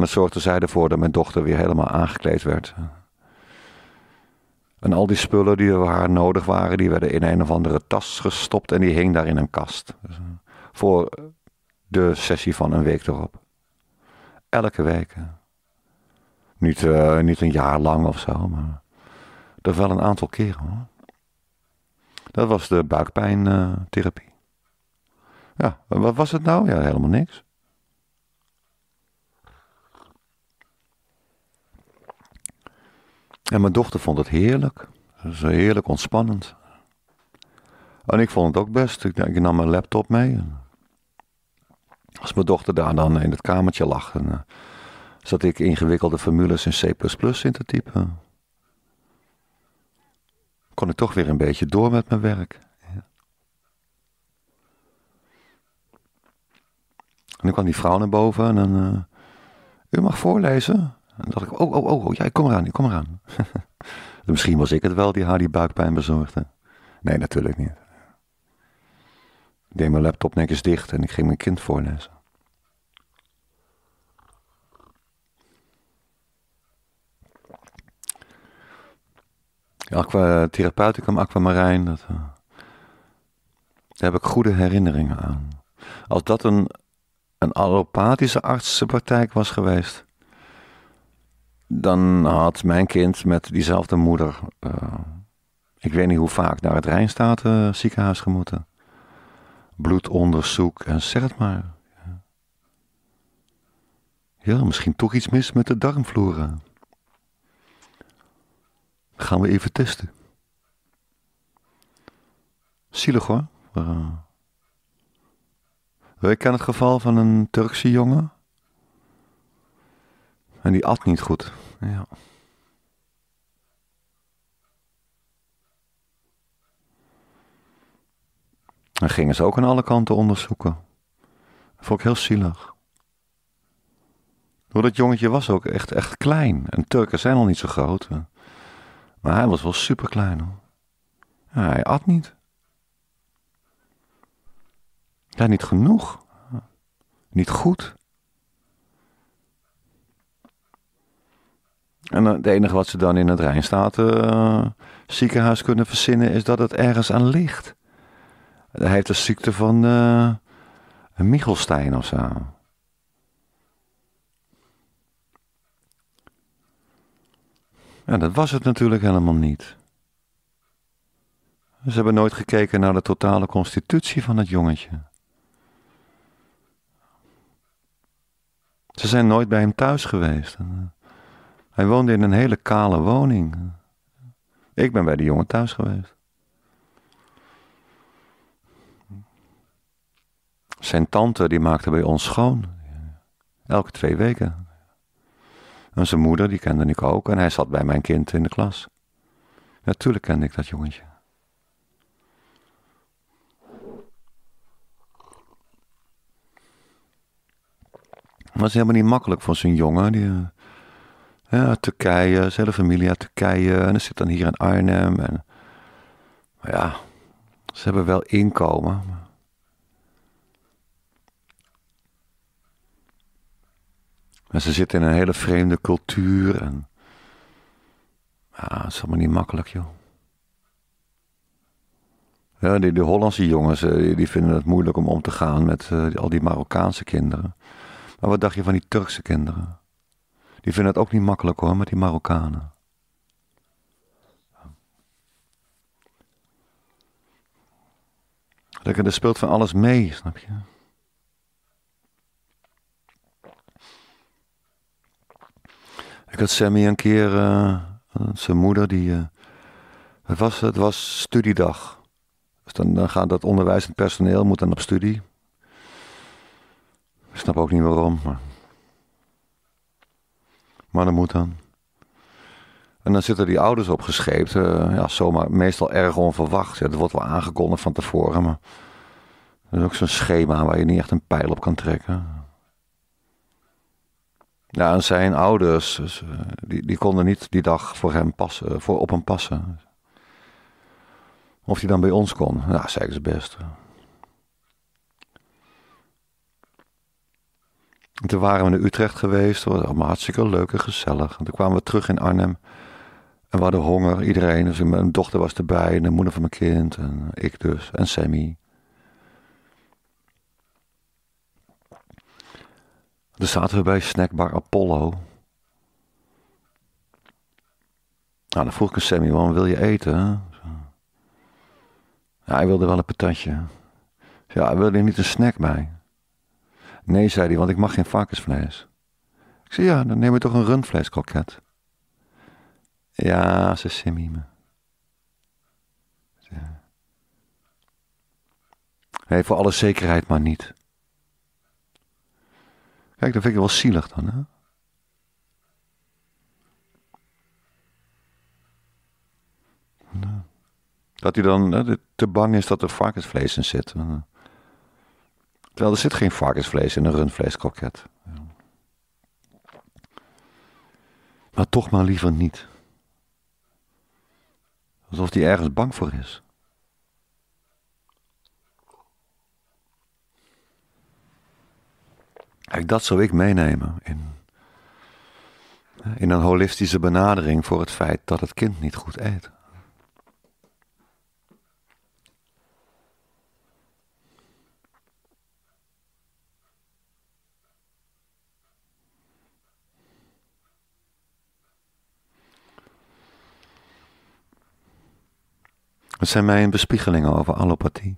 S1: Dat zorgde zij ervoor dat mijn dochter weer helemaal aangekleed werd. En al die spullen die er haar nodig waren, die werden in een of andere tas gestopt en die hing daar in een kast. Eh, voor de sessie van een week erop. Elke week. Niet, uh, niet een jaar lang of zo, maar wel een aantal keren hoor. Dat was de buikpijntherapie. Ja, wat was het nou? Ja, helemaal niks. En mijn dochter vond het heerlijk. Was heerlijk ontspannend. En ik vond het ook best. Ik, ik nam mijn laptop mee. Als mijn dochter daar dan in het kamertje lag, en, uh, zat ik ingewikkelde formules in C++ in te typen. Kon ik toch weer een beetje door met mijn werk. En dan kwam die vrouw naar boven en uh, u mag voorlezen. En dacht ik, oh, oh, oh, oh jij kom eraan, kom eraan. Misschien was ik het wel die haar die buikpijn bezorgde. Nee, natuurlijk niet. Ik deed mijn laptop netjes dicht en ik ging mijn kind voorlezen. Aqua, therapeuticum Aquamarijn, dat, uh, daar heb ik goede herinneringen aan. Als dat een, een allopathische artsenpraktijk was geweest,
S2: dan had mijn kind met diezelfde moeder, uh, ik weet niet hoe vaak, naar het Rijnstaten ziekenhuis gemoeten. Bloedonderzoek en zeg het maar. Ja, misschien toch iets mis met de darmflora. Gaan we even testen. Zielig hoor. Uh, ik ken het geval van een Turkse jongen. En die at niet goed. Ja. En gingen ze ook aan alle kanten onderzoeken. Dat vond ik heel zielig. Door dat jongetje was ook echt, echt klein. En Turken zijn al niet zo groot. Maar hij was wel super klein hoor. Ja, hij at niet. Ja, niet genoeg. Niet goed. En het enige wat ze dan in het Rijnstaten uh, ziekenhuis kunnen verzinnen is dat het ergens aan ligt. Hij heeft de ziekte van uh, Michelstein of zo. Ja, dat was het natuurlijk helemaal niet. Ze hebben nooit gekeken naar de totale constitutie van het jongetje. Ze zijn nooit bij hem thuis geweest. Eh, hij woonde in een hele kale woning. Ik ben bij de jongen thuis geweest. Zijn tante die maakte bij ons schoon. Elke twee weken. En zijn moeder, die kende ik ook. En hij zat bij mijn kind in de klas. Natuurlijk kende ik dat jongetje. Het was helemaal niet makkelijk voor zo'n jongen. Die, eh, ja, Turkije, zijn hele familie uit Turkije. En hij zit dan hier in Arnhem. En, maar ja, ze hebben wel inkomen. En ze zitten in een hele vreemde cultuur. En ja, het is allemaal niet makkelijk, joh. Ja, die, die Hollandse jongens, eh, die, vinden het moeilijk om om te gaan met uh, al die Marokkaanse kinderen. Maar wat dacht je van die Turkse kinderen? Die vinden het ook niet makkelijk hoor, met die Marokkanen. Er speelt van alles mee, snap je? Ik had Sammy een keer, uh, zijn moeder, die. Uh, het, was, het was studiedag. Dus dan, gaat dat onderwijzend personeel moet dan op studie. Ik snap ook niet waarom, maar. Maar dat moet dan. En dan zitten die ouders opgescheept. Uh, ja, zomaar meestal erg onverwacht. Ja, dat wordt wel aangekondigd van tevoren, maar. Dat is ook zo'n schema waar je niet echt een pijl op kan trekken. Ja, en zijn ouders, dus, uh, die, die konden niet die dag voor hem passen, voor op hem passen. Of hij dan bij ons kon, ja, zei ik ze best. En toen waren we naar Utrecht geweest, dat was allemaal hartstikke leuk en gezellig. En toen kwamen we terug in Arnhem en we hadden honger, iedereen. Dus mijn dochter was erbij en de moeder van mijn kind en ik dus, en Sammy. Dan zaten we bij snackbar Apollo. Nou, dan vroeg ik aan Sammy, wil je eten? Ja, hij wilde wel een patatje. Ja, wilde niet een snack bij. Nee, zei hij, want ik mag geen varkensvlees. Ik zei, ja, dan neem je toch een rundvleeskroket. Ja, ze Sammy me. Ja. Nee, voor alle zekerheid maar niet. Kijk, dat vind ik wel zielig dan, hè? Dat hij dan hè, te bang is dat er varkensvlees in zit. Terwijl er zit geen varkensvlees in een rundvleeskroket. Maar toch maar liever niet. Alsof hij ergens bang voor is. Kijk, dat zou ik meenemen in, in een holistische benadering voor het feit dat het kind niet goed eet. Zijn mijn bespiegelingen over allopathie.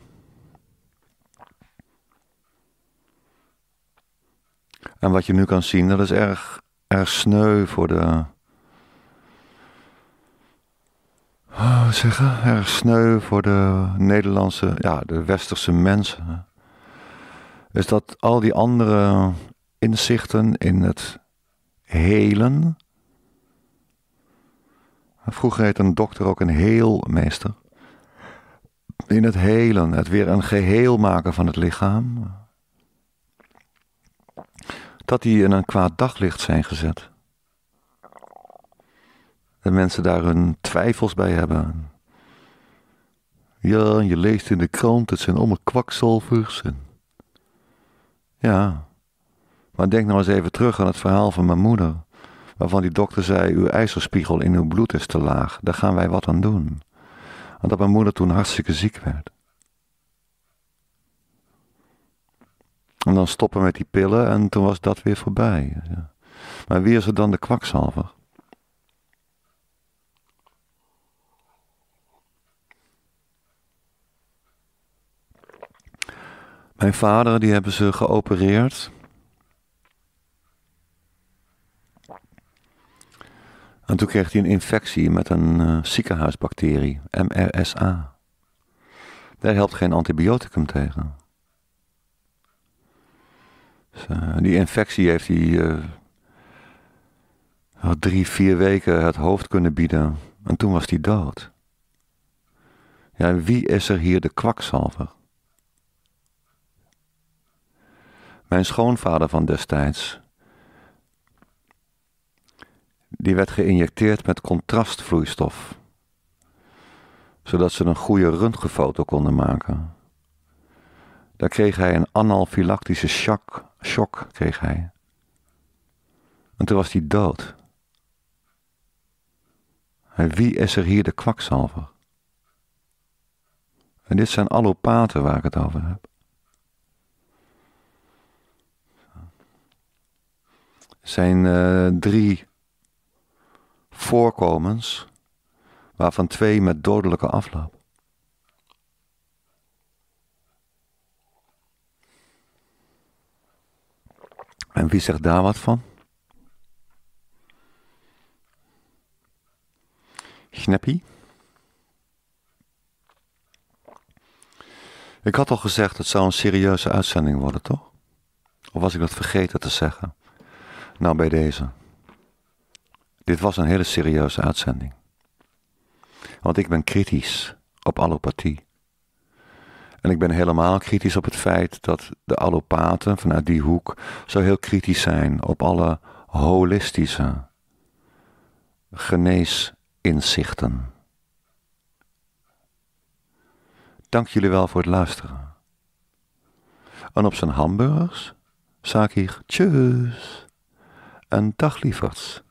S2: En wat je nu kan zien, dat is erg, erg sneu voor de. Oh, zeggen, erg sneu voor de Nederlandse, ja, de westerse mensen. Is dat al die andere inzichten in het helen. Vroeger heette een dokter ook een heelmeester. In het helen, het weer een geheel maken van het lichaam dat die in een kwaad daglicht zijn gezet. Dat mensen daar hun twijfels bij hebben. Ja, je leest in de krant, het zijn allemaal kwakzalvers. En... Ja, maar denk nou eens even terug aan het verhaal van mijn moeder. Waarvan die dokter zei, uw ijzerspiegel in uw bloed is te laag. Daar gaan wij wat aan doen. Want dat mijn moeder toen hartstikke ziek werd. En dan stoppen met die pillen en toen was dat weer voorbij. Ja. Maar wie is er dan de kwakzalver? Mijn vader, die hebben ze geopereerd. En toen kreeg hij een infectie met een uh, ziekenhuisbacterie, MRSA. Daar helpt geen antibioticum tegen. Dus, uh, die infectie heeft hij uh, drie, vier weken het hoofd kunnen bieden. En toen was hij dood. Ja, wie is er hier de kwakzalver? Mijn schoonvader van destijds. Die werd geïnjecteerd met contrastvloeistof. Zodat ze een goede röntgenfoto konden maken. Daar kreeg hij een anafylactische shock, shock kreeg hij. En toen was hij dood. En wie is er hier de kwakzalver? En dit zijn allopaten waar ik het over heb. Zijn uh, drie voorkomens, waarvan twee met dodelijke afloop. En wie zegt daar wat van? Schnappie? Ik had al gezegd, het zou een serieuze uitzending worden, toch? Of was ik dat vergeten te zeggen? Nou, bij deze. Dit was een hele serieuze uitzending. Want ik ben kritisch op allopathie. En ik ben helemaal kritisch op het feit dat de allopaten vanuit die hoek zo heel kritisch zijn op alle holistische geneesinzichten. Dank jullie wel voor het luisteren. En op zijn hamburgers zag ik tjus en dag lieverds.